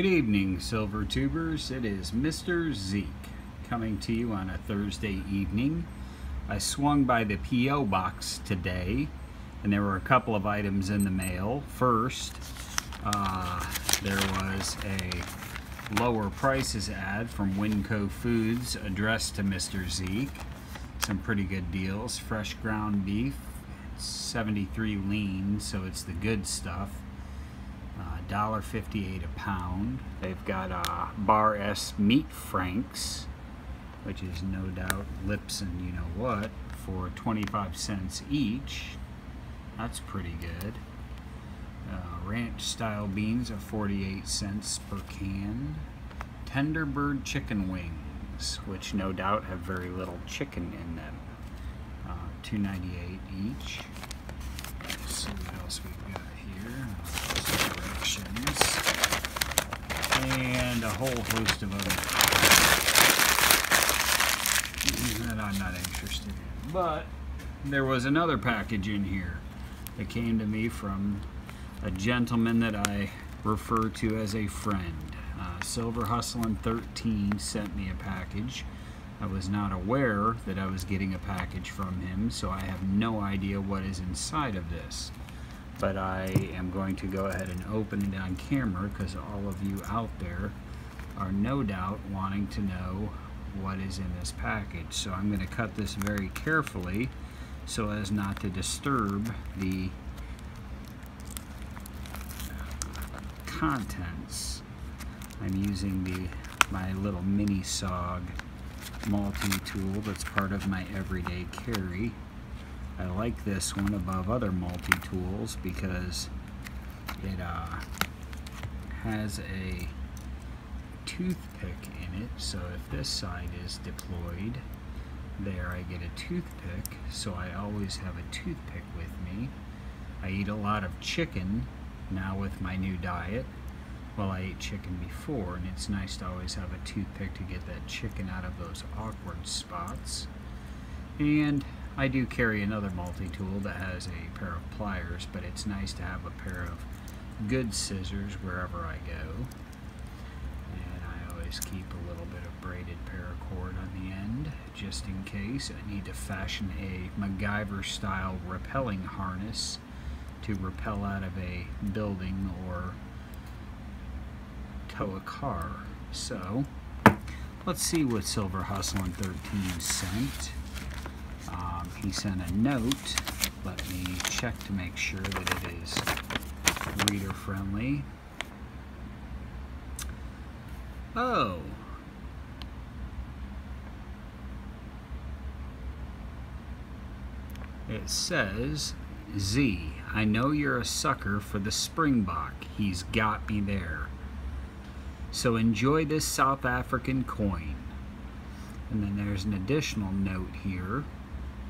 Good evening, Silver Tubers. It is Mr. Zeke coming to you on a Thursday evening. I swung by the P.O. box today and there were a couple of items in the mail. First, uh, there was a lower prices ad from Winco Foods addressed to Mr. Zeke. Some pretty good deals. Fresh ground beef, 73 lean, so it's the good stuff. $1.58 a pound. They've got uh, Bar S Meat Franks, which is no doubt lips and you know what, for 25 cents each. That's pretty good. Uh, ranch style beans are 48 cents per can. Tender bird chicken wings, which no doubt have very little chicken in them. Uh, 2.98 each. Let's see what else we've got here. And a whole host of other that I'm not interested in. But there was another package in here that came to me from a gentleman that I refer to as a friend. Uh, Silver Hustlin' 13 sent me a package. I was not aware that I was getting a package from him, so I have no idea what is inside of this. But I am going to go ahead and open it on camera because all of you out there are no doubt wanting to know what is in this package. So I'm going to cut this very carefully so as not to disturb the contents. I'm using the my little mini SOG multi-tool that's part of my everyday carry. I like this one above other multi-tools because it uh, has a toothpick in it. So if this side is deployed there I get a toothpick. So I always have a toothpick with me. I eat a lot of chicken now with my new diet. Well I ate chicken before and it's nice to always have a toothpick to get that chicken out of those awkward spots. And I do carry another multi-tool that has a pair of pliers but it's nice to have a pair of good scissors wherever I go and I always keep a little bit of braided paracord on the end just in case I need to fashion a MacGyver style rappelling harness to rappel out of a building or tow a car. So, let's see what Silver Hustlin' 13 sent. Um, he sent a note. Let me check to make sure that it is reader friendly. Oh. It says, Z, I know you're a sucker for the Springbok. He's got me there. So enjoy this South African coin. And then there's an additional note here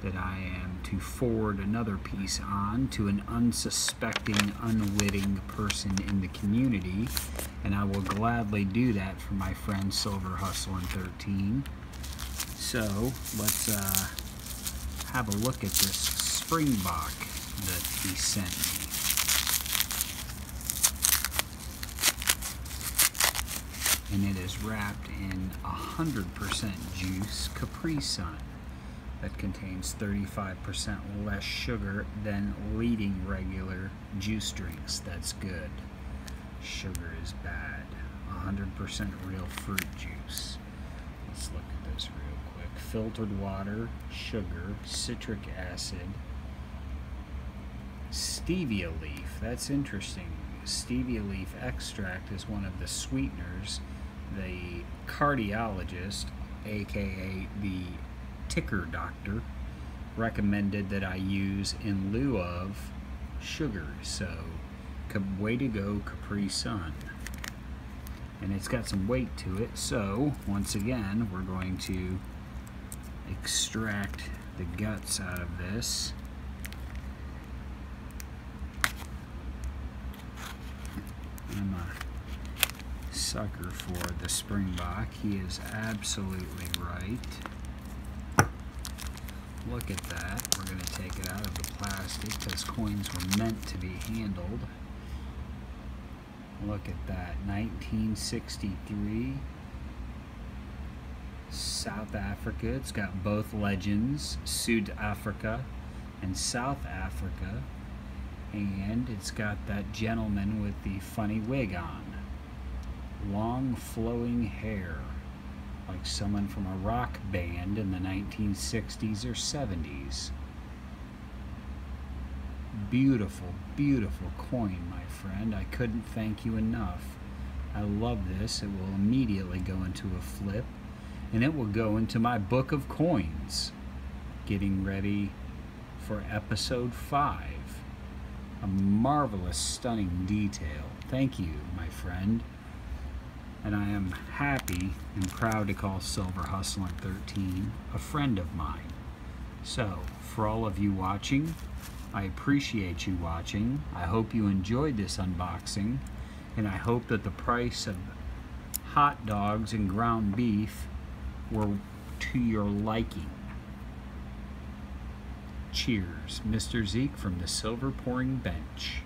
that I am to forward another piece on to an unsuspecting, unwitting person in the community. And I will gladly do that for my friend Silver Hustlin' 13. So let's uh, have a look at this Springbok that he sent me. And it is wrapped in 100% juice Capri Sun that contains 35% less sugar than leading regular juice drinks. That's good. Sugar is bad. 100% real fruit juice. Let's look at this real quick. Filtered water, sugar, citric acid, stevia leaf. That's interesting. Stevia leaf extract is one of the sweeteners the cardiologist, aka the ticker doctor, recommended that I use in lieu of sugar. So, way to go, Capri Sun. And it's got some weight to it. So, once again, we're going to extract the guts out of this. I'm a sucker for the Springbok. He is absolutely right. Look at that. We're going to take it out of the plastic because coins were meant to be handled. Look at that, 1963. South Africa. It's got both legends, Suid-Afrika and South Africa. And it's got that gentleman with the funny wig on. Long flowing hair, like someone from a rock band in the 1960s or 70s. Beautiful, beautiful coin, my friend. I couldn't thank you enough. I love this. It will immediately go into a flip and it will go into my book of coins. Getting ready for episode 5. A marvelous, stunning detail. Thank you, my friend. And I am happy and proud to call Silver Hustling 13 a friend of mine. So, for all of you watching, I appreciate you watching. I hope you enjoyed this unboxing, and I hope that the price of hot dogs and ground beef were to your liking. Cheers, Mr. Zeke from the Silver Pouring Bench.